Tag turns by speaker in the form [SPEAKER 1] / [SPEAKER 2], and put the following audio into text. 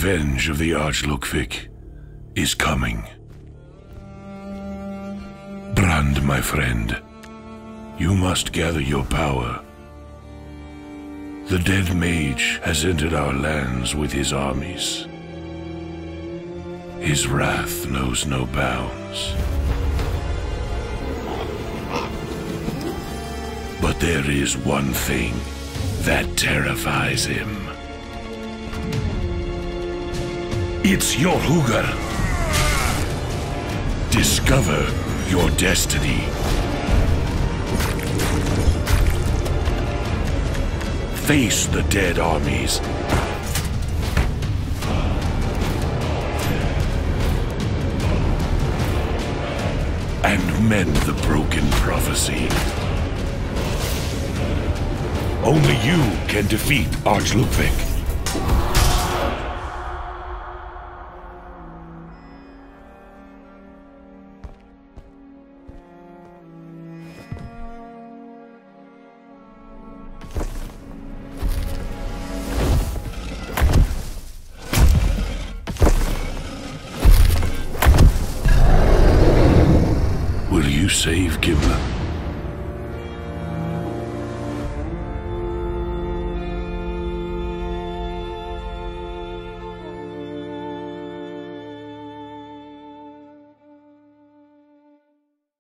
[SPEAKER 1] revenge of the Archlikvake is coming. Brand, my friend, you must gather your power. The dead mage has entered our lands with his armies. His wrath knows no bounds. But there is one thing that terrifies him. It's Jorhugr. Discover your destiny. Face the dead armies. And mend the broken prophecy. Only you can defeat Archlikvake. You save Gimle?